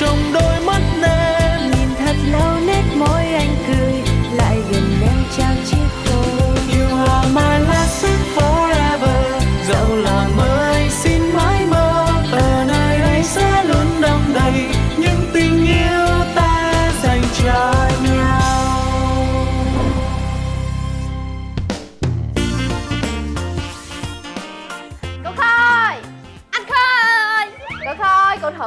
trong đôi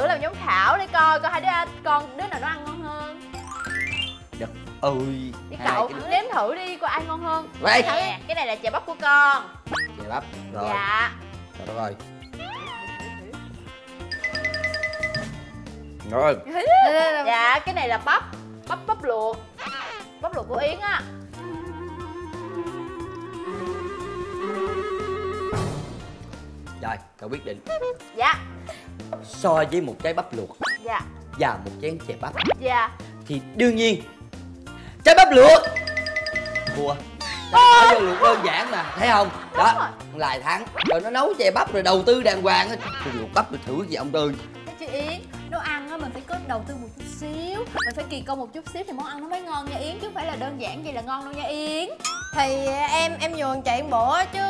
thử làm giám khảo đi coi Coi hai đứa con đứa nào nó ăn ngon hơn. Trời ơi Đi cậu, cái nếm thử đi coi ai ngon hơn. Vậy. Nè, Cái này là chè bắp của con. Chè bắp Rồi. Dạ. Trời đất ơi Rồi. Dạ, cái này là bắp Bắp bắp luộc. Bắp luộc của Yến á. Rồi cậu quyết định. Dạ, So với một trái bắp luộc. Dạ, Và một chén chè bắp. Dạ. Thì đương nhiên Trái bắp luộc. Thua Nó vô luộc đơn giản mà Thấy không? Đó Lại thắng. Rồi nó nấu chè bắp rồi đầu tư đàng hoàng Tôi luộc bắp rồi thử gì ông Tư. Thấy Chứ Yến, nấu ăn á mình phải có đầu tư một chút xíu Mình phải kỳ công một chút xíu thì món ăn nó mới ngon nha Yến Chứ không phải là đơn giản vậy là ngon đâu nha Yến. Thì em em nhường chị một bữa chứ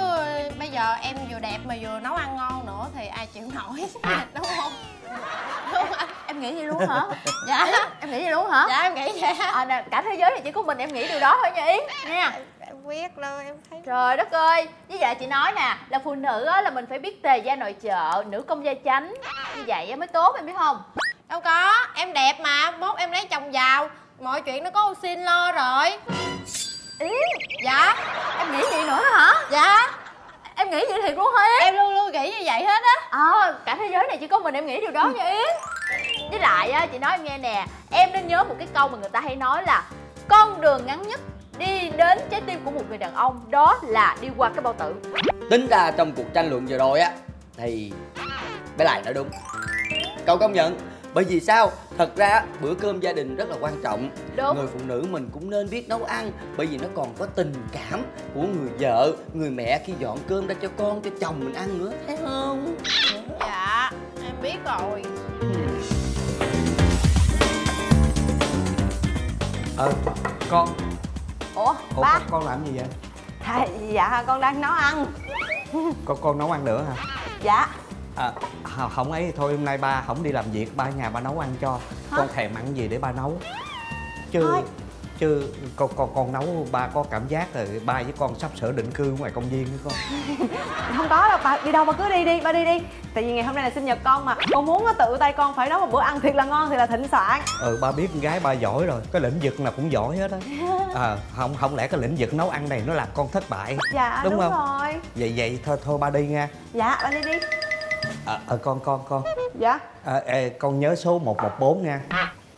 bây giờ em vừa đẹp mà vừa nấu ăn ngon nữa thì ai chịu nổi? Đúng không? Đúng không? anh Em nghĩ vậy luôn hả? dạ. Em nghĩ vậy luôn hả? dạ em nghĩ vậy. À, nè, cả thế giới này chỉ có mình em nghĩ điều đó thôi nha Yến. Nha. Em biết luôn em thấy. Trời đất ơi, như vậy chị nói nè Là phụ nữ á, là mình phải biết tề gia nội trợ Nữ công gia chánh. Như vậy á mới tốt em biết không? đâu có em đẹp mà mốt em lấy chồng giàu mọi chuyện nó có xin lo rồi. Yến, dạ. Em nghĩ vậy nữa hả? dạ. Em nghĩ vậy thiệt luôn hả Yến? em luôn luôn nghĩ như vậy hết á. Ờ, cả thế giới này chỉ có mình em nghĩ điều đó nha Yến Với lại á, chị nói em nghe nè Em nên nhớ một cái câu mà người ta hay nói là Con đường ngắn nhất đi đến trái tim của một người đàn ông Đó là đi qua cái bao tử Tính ra trong cuộc tranh luận vừa rồi á Thì Bé Lại nói đúng Cậu công nhận Bởi vì sao? Thật ra bữa cơm gia đình rất là quan trọng Đúng. Người phụ nữ mình cũng nên biết nấu ăn Bởi vì nó còn có tình cảm của người vợ Người mẹ khi dọn cơm ra cho con, cho chồng mình ăn nữa Thấy không? dạ em biết rồi ờ con. Ủa ủa ba? con, con làm gì vậy? À, dạ con đang nấu ăn. Con con nấu ăn nữa hả? Dạ. À, không ấy thôi hôm nay ba không đi làm việc ba nhà ba nấu ăn cho. Con thèm ăn gì để ba nấu? Chứ Thôi. Chứ con con con nấu ba có cảm giác rồi ba với con sắp sửa định cư ngoài công viên với con. Không có đâu bà đi đâu bà cứ đi đi ba đi đi. Tại vì ngày hôm nay là sinh nhật con mà. Con muốn á, tự tay con phải nấu một bữa ăn thiệt là ngon thiệt là thịnh soạn. Ừ ba biết con gái ba giỏi rồi. Cái lĩnh vực nào cũng giỏi hết á. À, không không lẽ cái lĩnh vực nấu ăn này nó làm con thất bại? Dạ đúng, đúng, không? rồi. Vậy vậy thôi thôi ba đi nha. Dạ ba đi đi. Ờ à, con con con. Dạ. À, ê, con nhớ số 114 nha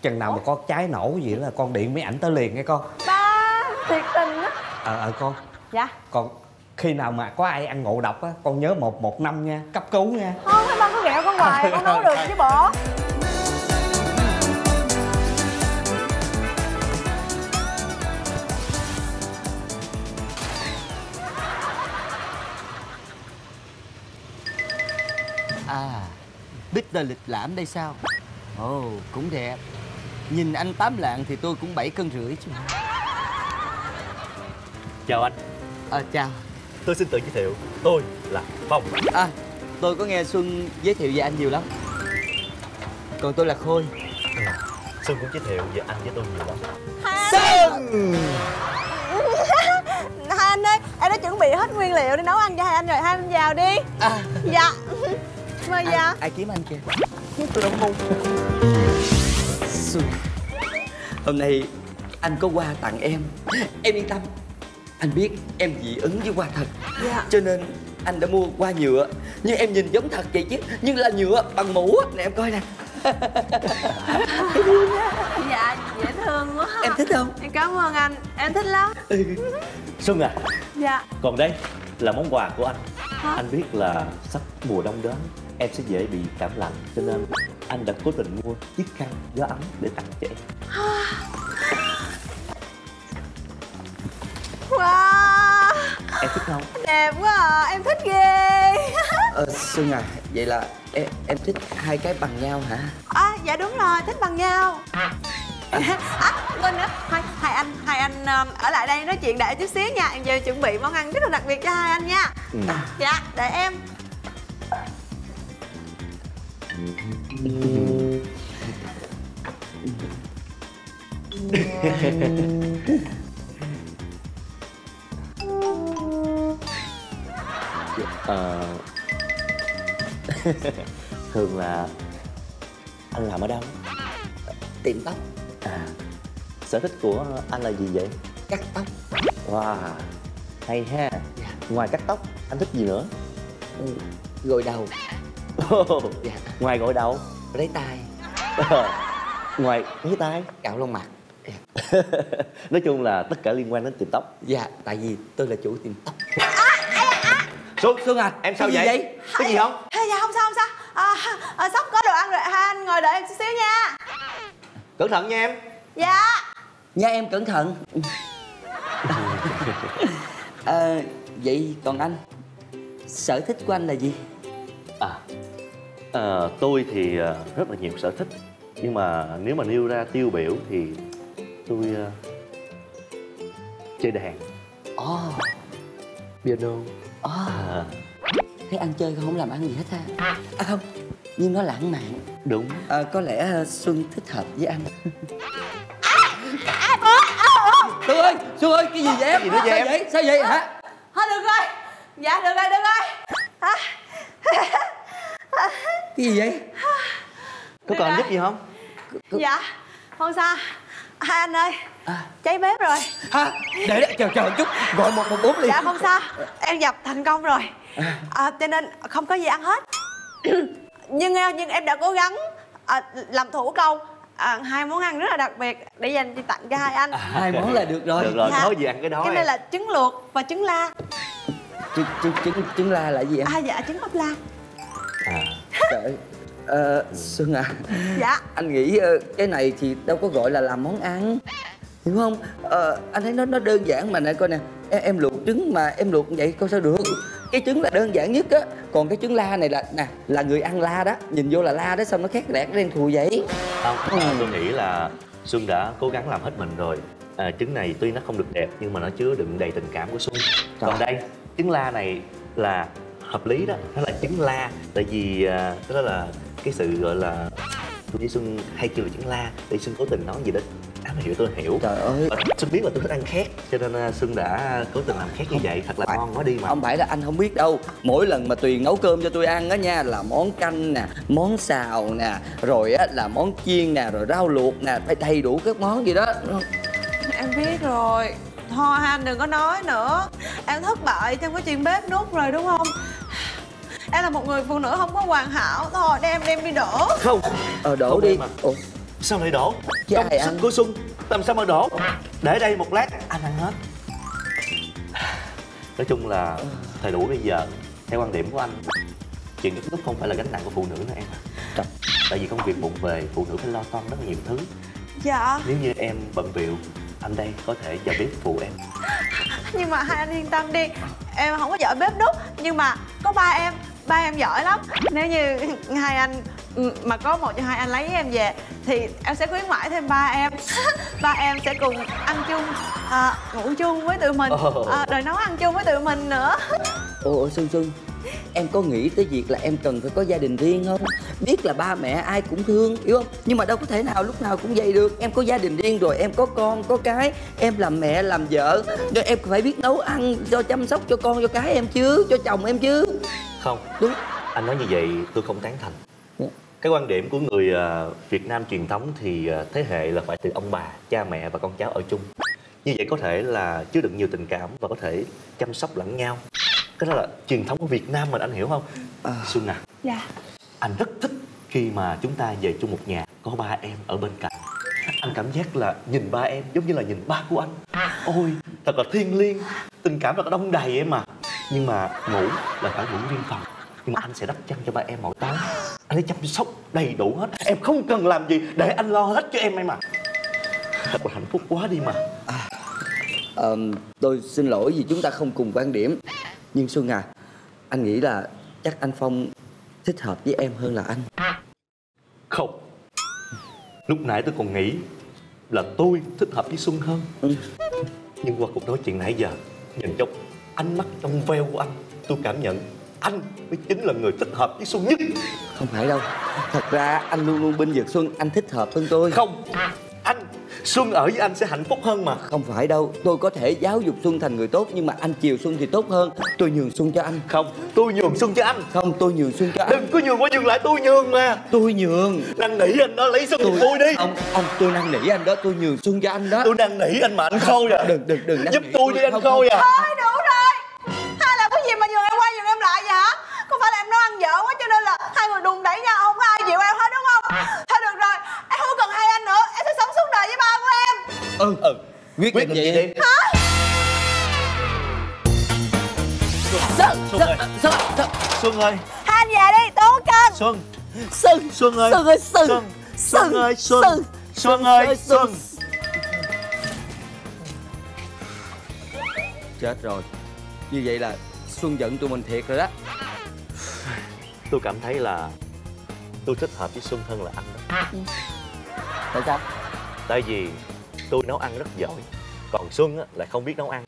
chừng nào mà có cháy nổ gì là con điện mấy ảnh tới liền nghe con. Ba thiệt tình á. Ờ ờ con. Dạ. Còn khi nào mà có ai ăn ngộ độc á con nhớ 115 nha cấp cứu nha. Không cái ba cứ ghẹo con hoài con nấu được chứ bộ. À Peter lịch lãm đây sao? Ồ cũng đẹp Nhìn anh tám lạng thì tôi cũng bảy cân rưỡi chứ Chào anh, À chào. Tôi xin tự giới thiệu Tôi là Phong. À tôi có nghe Xuân giới thiệu về anh nhiều lắm. Còn tôi là Khôi. Xuân cũng giới thiệu về anh với tôi nhiều lắm. Xuân! Hai anh ơi em đã chuẩn bị hết nguyên liệu để nấu ăn cho hai anh rồi. Hai anh vào đi. À, dạ. Mời vào ai kiếm anh kìa? Tôi đóng mông Xuân Hôm nay anh có quà tặng em. Em yên tâm. Anh biết em dị ứng với hoa thật. Dạ. Cho nên anh đã mua hoa nhựa. Nhưng em nhìn giống thật vậy chứ. Nhưng là nhựa bằng mũ. Nè em coi nè. Dạ dễ thương quá Em thích không? em cảm ơn anh. Em thích lắm. Xuân à, dạ. Còn đây là món quà của anh. Anh biết là sắp mùa đông đến Em sẽ dễ bị cảm lạnh Cho nên anh đã cố tình mua chiếc khăn gió ấm để tặng cho em. Wow. Em thích không? đẹp quá à em thích ghê. Ờ Xuân à Vậy là em, em thích hai cái bằng nhau hả? à, dạ đúng rồi thích bằng nhau. À. Quên nữa. Hai hai anh hai anh um, ở lại đây nói chuyện đợi chút xíu nha. Em vừa chuẩn bị món ăn rất là đặc biệt cho hai anh nha. Ừ. dạ đợi em Ờ... thường là anh làm ở đâu? Tiệm tóc. À. Sở thích của anh là gì vậy? Cắt tóc. Wow hay ha. Ngoài cắt tóc anh thích gì nữa? Ừ, gội đầu dạ. Ngoài gội đầu. Lấy tay. Ngoài lấy tay. Cạo lông mặt. Nói chung là tất cả liên quan đến tiệm tóc. Dạ tại vì tôi là chủ tiệm tóc. Xuân xuân à em sao gì vậy? cái gì không? Dạ không sao không sao. À, à, sắp có đồ ăn rồi. Hai anh ngồi đợi em chút xíu nha. Cẩn thận nha em. Dạ. Nha em cẩn thận. À, vậy còn anh sở thích của anh là gì? à ờ, tôi thì ờ, rất là nhiều sở thích. Nhưng mà nếu mà nêu ra tiêu biểu thì tôi ờ, chơi đàn. Ồ. Piano ồ. À, thấy anh chơi không làm ăn gì hết ha. À. Không nhưng nó lãng mạn. Đúng. À, có lẽ xuân thích hợp với anh. Xuân ơi xuân ơi cái gì vậy? Em Cái gì nữa vậy sao em? vậy? Sao vậy hả? Thôi được rồi. Dạ được rồi được rồi. À, cái gì vậy? Có cần giúp gì không? Dạ không sao. Hai anh ơi À. cháy bếp rồi. Hả để để chờ chờ một chút. Gọi một một bốn liền dạ không sao. Em dập thành công rồi. À, cho nên không có gì ăn hết. Nhưng ờ, nhưng em đã cố gắng à, làm thủ công. À, hai món ăn rất là đặc biệt. Để dành cho tặng cho hai anh. Hai món là được rồi. Được rồi Dạ. có gì ăn cái đó cái em. này là trứng luộc và trứng la. Trứng trứng trứng trứng la là gì em? À dạ trứng bắp la. à trời ơi. ờ, xuân à. Dạ. Anh nghĩ ờ, cái này thì đâu có gọi là làm món ăn. Hiểu không? Ờ, anh thấy nó nó đơn giản mà nè coi nè. Em, em luộc trứng mà em luộc vậy coi sao được. Cái trứng là đơn giản nhất á. Còn cái trứng la này là nè là người ăn la đó. Nhìn vô là la đó xong nó khác lẹt đen thù vậy. Không tôi nghĩ là xuân đã cố gắng làm hết mình rồi. À, trứng này tuy nó không được đẹp nhưng mà nó chứa đựng đầy tình cảm của xuân. Còn đây trứng la này là hợp lý đó nó là trứng la. Tại vì à, đó là cái sự gọi là tôi với xuân hay kêu là trứng la. Để xuân cố tình nói gì đó ám hiểu tôi hiểu. Trời ơi. Và xuân biết là tôi thích ăn khét cho nên à, xuân đã cố tình làm khét như vậy. Thật là Phải. ngon quá đi mà. Không phải là anh không biết đâu. Mỗi lần mà tùy nấu cơm cho tôi ăn á nha là món canh nè món xào nè rồi á là món chiên nè rồi rau luộc nè phải đầy đủ các món gì đó. Em biết rồi. Thôi anh đừng có nói nữa. Em thất bại trong cái chuyện bếp nút rồi đúng không em là một người phụ nữ không có hoàn hảo. Thôi đem đem đi đổ. Không ờ đổ Không đi. em à. Ủa, sao lại đổ? Công ai sức của xuân làm sao mà đổ? Để đây một lát. Anh ăn hết. Nói chung là thời buổi bây giờ theo quan điểm của anh chuyện nước không phải là gánh nặng của phụ nữ nữa em à. Trời. tại vì công việc bộn về phụ nữ phải lo toan rất là nhiều thứ. Dạ. Nếu như em bận bịu anh đây có thể vào bếp phụ em. Nhưng mà hai anh yên tâm đi. Em không có giỏi bếp nút nhưng mà có ba em ba em giỏi lắm. Nếu như hai anh ừ, mà có một trong hai anh lấy em về thì em sẽ khuyến mãi thêm ba em. Ba em sẽ cùng ăn chung à, ngủ chung với tụi mình. À, rồi nấu ăn chung với tụi mình nữa. Ủa, xuân xuân em có nghĩ tới việc là em cần phải có gia đình riêng không? Biết là ba mẹ ai cũng thương hiểu không? Nhưng mà đâu có thể nào lúc nào cũng vậy được. Em có gia đình riêng rồi em có con có cái em làm mẹ làm vợ. Rồi em phải biết nấu ăn cho chăm sóc cho con cho cái em chứ cho chồng em chứ không. Đúng. Anh nói như vậy tôi không tán thành. Cái quan điểm của người ờ, Việt Nam truyền thống thì ờ, thế hệ là phải từ ông bà cha mẹ và con cháu ở chung. Như vậy có thể là chứa đựng nhiều tình cảm và có thể chăm sóc lẫn nhau. Cái đó là truyền thống của Việt Nam mình anh hiểu không? À. Xuân à. Dạ. Anh rất thích khi mà chúng ta về chung một nhà có ba em ở bên cạnh. Anh cảm giác là nhìn ba em giống như là nhìn ba của anh. Ôi thật là thiêng liêng. Tình cảm thật là đông đầy em mà nhưng mà ngủ là phải ngủ riêng phòng. Nhưng mà anh sẽ đắp chăn cho ba em mỗi tối. Anh ấy chăm sóc đầy đủ hết. Em không cần làm gì để anh lo hết cho em em mà thật là hạnh phúc quá đi mà. Ờm, tôi xin lỗi vì chúng ta không cùng quan điểm. Nhưng xuân à anh nghĩ là chắc anh phong thích hợp với em hơn là anh. Không. Lúc nãy tôi còn nghĩ là tôi thích hợp với xuân hơn. Ừ. nhưng qua cuộc nói chuyện nãy giờ nhìn trong ánh mắt trong veo của anh tôi cảm nhận anh mới chính là người thích hợp với xuân nhất. Không phải đâu. Thật ra anh luôn luôn binh vực xuân anh thích hợp hơn tôi. Không. Anh xuân ở với anh sẽ hạnh phúc hơn mà. Không phải đâu. Tôi có thể giáo dục xuân thành người tốt nhưng mà anh chiều xuân thì tốt hơn. Tôi nhường xuân cho anh. Không. Tôi nhường xuân cho anh. Không tôi nhường xuân cho anh. Đừng có nhường qua nhường lại tôi nhường mà. Tôi nhường. Năn nỉ anh đó lấy xuân giùm tôi đi. Ông ông tôi năn nỉ anh đó tôi nhường xuân cho anh đó. Tôi năn nỉ anh mà anh khôi à đừng đừng đừng giúp tôi đi anh khôi à Thôi đủ gì mà nhường em qua nhường em lại vậy hả? Không phải là em nấu ăn dở quá cho nên là Hai người đùn đẩy nhau không có ai chịu em hết đúng không? Thôi được rồi Em không cần hai anh nữa Em sẽ sống suốt đời với ba của em. Ừ. Ừ. Quyết quyết vậy gì đi. đi. Xuân Xuân Xuân ơi. Xuân Xuân xuân ơi. Hai anh về đi không cần xuân. Xuân xuân ơi. Xuân ơi Xuân. Xuân. Xuân ơi xuân. Xuân. Xuân ơi xuân. Chết rồi. Như vậy là Xuân giận tụi mình thiệt rồi đó. Tôi cảm thấy là tôi thích hợp với xuân hơn là anh đó. Tại sao? Tại vì tôi nấu ăn rất giỏi còn xuân á, lại không biết nấu ăn.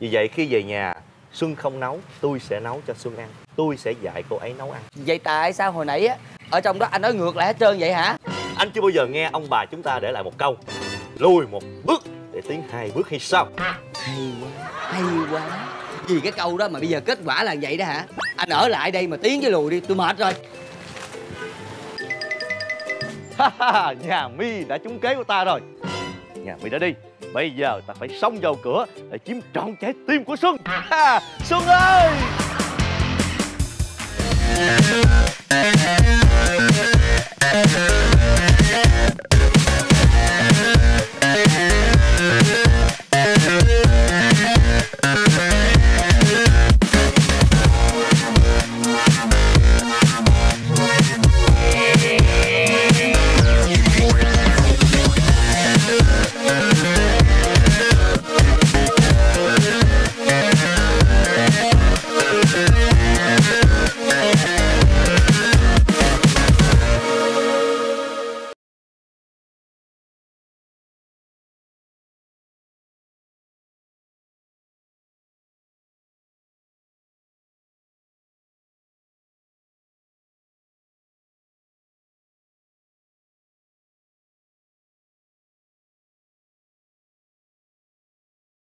Vì vậy khi về nhà xuân không nấu tôi sẽ nấu cho xuân ăn. Tôi sẽ dạy cô ấy nấu ăn. Vậy tại sao hồi nãy á ở trong đó anh nói ngược lại hết trơn vậy hả? Anh chưa bao giờ nghe ông bà chúng ta để lại một câu lùi một bước để tiến hai bước hay sao? Hay quá hay quá vì cái câu đó mà bây giờ kết quả là vậy đó hả? Anh ở lại đây mà tiến với lùi đi, tôi mệt rồi. Nhà mi đã trúng kế của ta rồi. Nhà mi đã đi, bây giờ ta phải xông vào cửa để chiếm trọn trái tim của xuân. Xuân ơi!